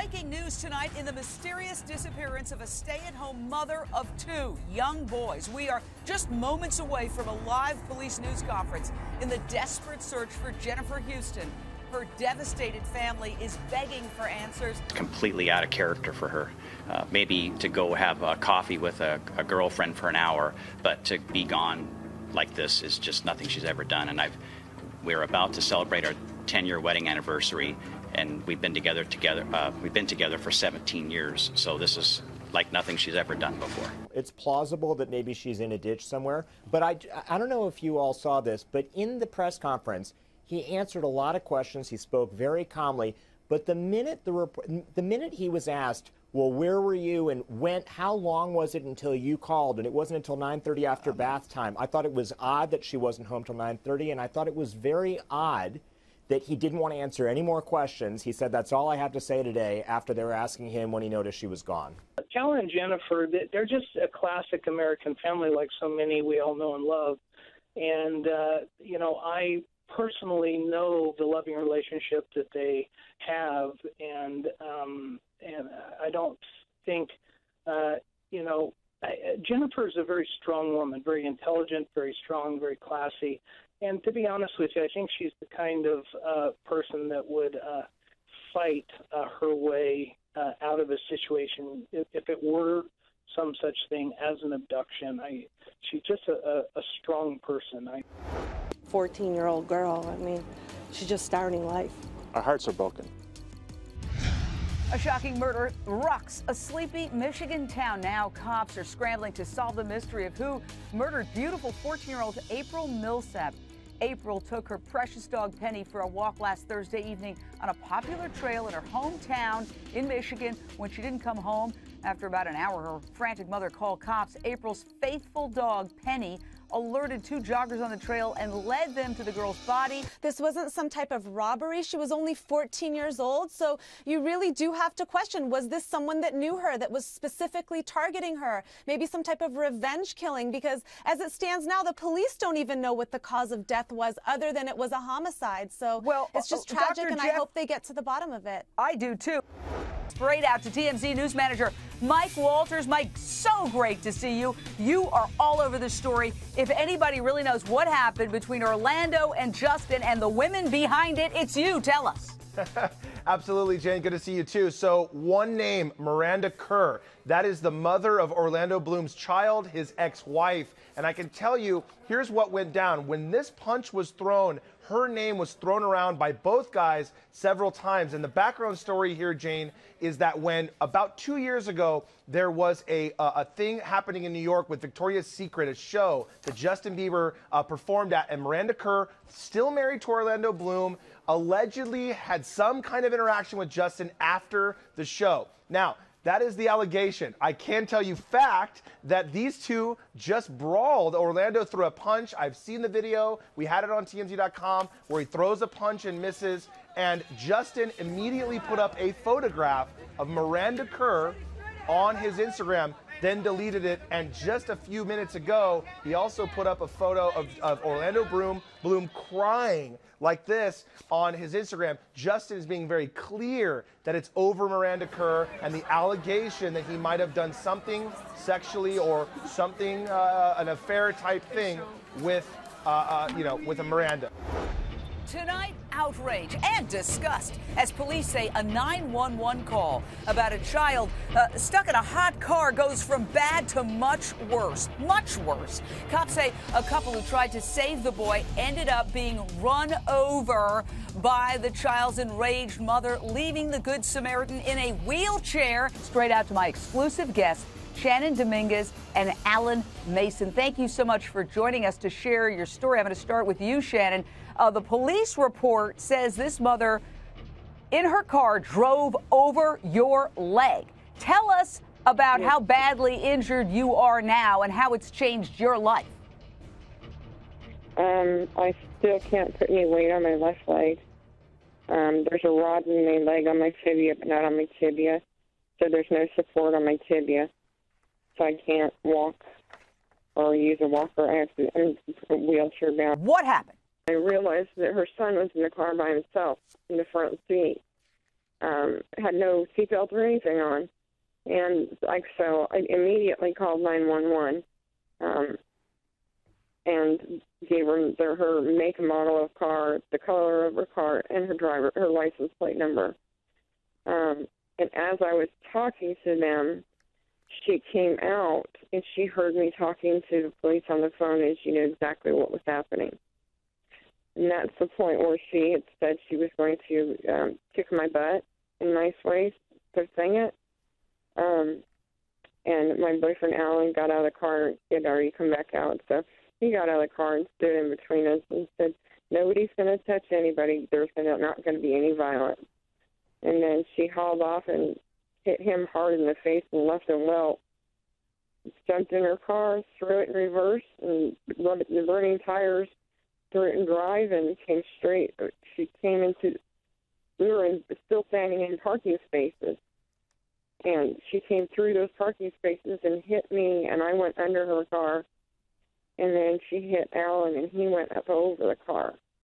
breaking news tonight in the mysterious disappearance of a stay at home mother of two young boys. We are just moments away from a live police news conference in the desperate search for Jennifer Huston. Her devastated family is begging for answers. Completely out of character for her. Uh, maybe to go have a coffee with a, a girlfriend for an hour, but to be gone like this is just nothing she's ever done. And I've, we're about to celebrate our 10 year wedding anniversary and we've been together together. Uh, we've been together for 17 years, so this is like nothing she's ever done before. It's plausible that maybe she's in a ditch somewhere, but I, I don't know if you all saw this, but in the press conference, he answered a lot of questions. He spoke very calmly, but the minute the the minute he was asked, well, where were you and when? How long was it until you called? And it wasn't until 9:30 after bath time. I thought it was odd that she wasn't home till 9:30, and I thought it was very odd that he didn't want to answer any more questions. He said, That's all I have to say today after they were asking him when he noticed she was gone. Callan and Jennifer, they're just a classic American family like so many we all know and love. And, uh, you know, I personally know the loving relationship that they have. And, um, and I don't think, uh, you know, Jennifer is a very strong woman, very intelligent, very strong, very classy. And to be honest with you, I think she's the kind of uh, person that would uh, fight uh, her way uh, out of a situation if, if it were some such thing as an abduction. I, she's just a, a, a strong person. I, 14 year old girl. I mean, she's just starting life. Our hearts are broken. A shocking murder rocks a sleepy Michigan town. Now cops are scrambling to solve the mystery of who murdered beautiful 14 year old April Millsap. April took her precious dog Penny for a walk last Thursday evening on a popular trail in her hometown in Michigan. When she didn't come home after about an hour, her frantic mother called cops. April's faithful dog Penny alerted two joggers on the trail and led them to the girl's body. This wasn't some type of robbery. She was only 14 years old. So you really do have to question was this someone that knew her, that was specifically targeting her? Maybe some type of revenge killing? Because as it stands now, the police don't even know what the cause of death was other than it was a homicide. So well, it's just uh, tragic, Dr. and Jeff, I hope they get to the bottom of it. I do too. Straight out to TMZ news manager Mike Walters. Mike, so great to see you. You are all over the story. If anybody really knows what happened between Orlando and Justin and the women behind it, it's you. Tell us. Absolutely, Jane. Good to see you too. So, one name, Miranda Kerr. That is the mother of Orlando Bloom's child, his ex wife. And I can tell you, here's what went down. When this punch was thrown, her name was thrown around by both guys several times. And the background story here, Jane, is that when about two years ago, there was a, uh, a thing happening in New York with Victoria's Secret, a show that Justin Bieber uh, performed at, and Miranda Kerr, still married to Orlando Bloom, allegedly had some kind of interaction with Justin after the show. Now, that is the allegation. I can tell you fact that these two just brawled. Orlando threw a punch. I've seen the video. We had it on TMZ.com where he throws a punch and misses. And Justin immediately put up a photograph of Miranda Kerr on his Instagram, then deleted it. And just a few minutes ago, he also put up a photo of, of Orlando Bloom, Bloom crying like this on his Instagram. Justin is being very clear that it's over Miranda Kerr and the allegation that he might have done something sexually or something, uh, an affair type thing with, uh, uh, you know, with a Miranda. Tonight, outrage and disgust as police say a 911 call about a child uh, stuck in a hot car goes from bad to much worse. Much worse. Cops say a couple who tried to save the boy ended up being run over by the child's enraged mother, leaving the Good Samaritan in a wheelchair. Straight out to my exclusive guest, Shannon Dominguez and Alan Mason. Thank you so much for joining us to share your story. I'm going to start with you, Shannon. Uh, the police report says this mother in her car drove over your leg. Tell us about how badly injured you are now and how it's changed your life. Um, I still can't put any weight on my left leg. Um, there's a rod in my leg on my tibia, but not on my tibia. So there's no support on my tibia. So I can't walk or use a walker. I have to, I'm wheelchair bound. What happened? I realized that her son was in the car by himself in the front seat. um, had no seatbelt or anything on. And like so, I immediately called 911 um, and gave her their, her make and model of car, the color of her car, and her driver, her license plate number. Um, and as I was talking to them, she came out and she heard me talking to the police on the phone, and she knew exactly what was happening. And that's the point where she had said she was going to um, kick my butt in nice ways to sing it. Um, and my boyfriend Alan got out of the car. He had already come back out, so he got out of the car and stood in between us and said, "Nobody's going to touch anybody. There's not going to be any violence." And then she hauled off and hit him hard in the face and left him well. Jumped in her car, threw it in reverse, and rubbed the burning tires threw it in drive and came straight. Uh, she came into. We were in, still standing in parking spaces, and she came through those parking spaces and hit me, and I went under her car, and then she hit Alan, and he went up over the car.